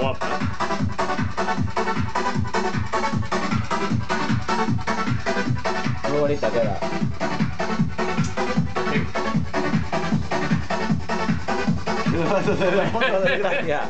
guapa. Muy bonita queda. Sí. No vas a hacer la foto, desgracia.